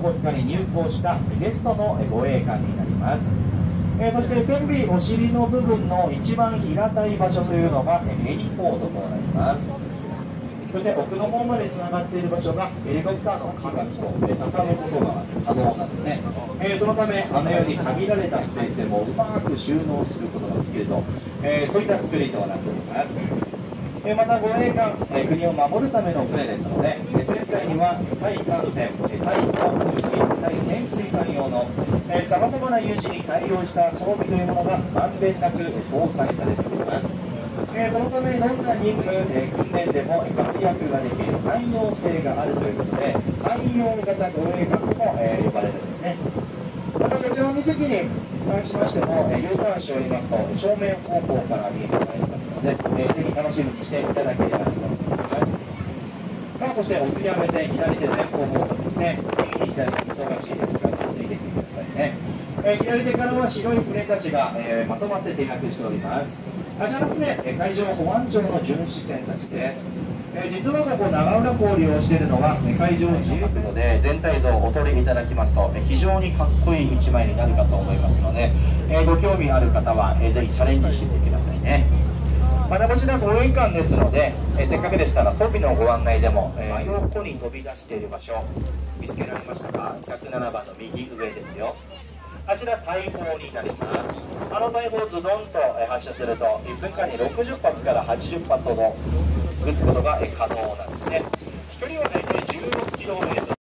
横須賀に入港したゲストの護衛艦になります。えーそして船尾お尻の部分の一番平たい場所というのがえヘリポートとなります。そして奥の方までつながっている場所がヘリコプターの機関とえー畳むことが可能なんですね、えーそのためあのように限られたスペースでもうまく収納することができると、えーそういった作りとなっておりますえまた護衛艦、え国を守るための船ですので、体には対艦船、対航空機、対潜水艦用のさまざまな有事に対応した装備というものがまんべんなく搭載されております。えーそのためどんな任務、えー訓練でも活躍ができる汎用性があるということで汎用型護衛艦とも、えー呼ばれるんですねまたこちらの2隻に関しましても、えー、U ターンしておりますと正面方向から見えてまいりますので、えーぜひ楽しみにしていただければそしてお次は目線左手前方方向ですね右左忙しいですがついてきてくださいね、えー左手からは白い船たちが、えーまとまって停泊しております。あちらの船、えー海上保安庁の巡視船たちです。えー実はここ長浦港を利用しているのがえー海上自由区で全体像をお取りいただきますとえ非常にかっこいい一枚になるかと思いますので、えーご興味ある方は、えーぜひチャレンジしてみてくださいね。またこちら護衛艦ですので、えーせっかくでしたら装備のご案内でも、えー、横に飛び出している場所見つけられましたか107番の右上ですよ。あちら大砲になります。あの大砲をズドンと発射すると1分間に60発から80発ほど撃つことが可能なんですね。距離は大体16キロ